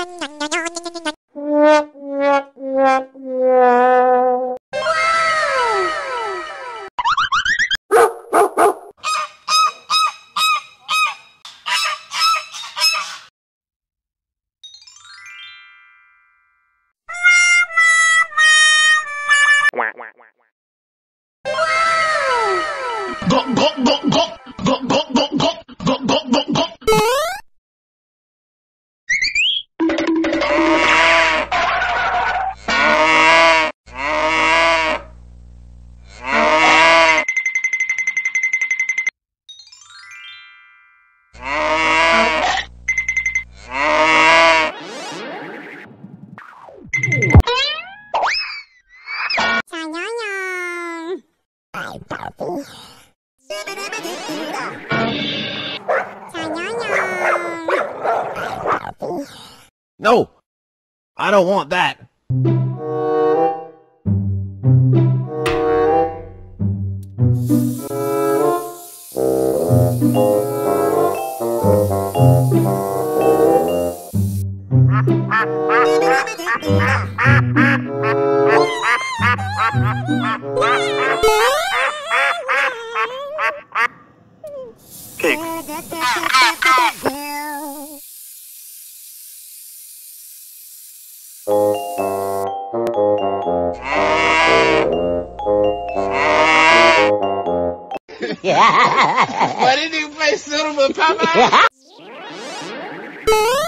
Wow! Gok, gok, gok, gok! No! I don't want that. Why didn't you play suitable Popeye?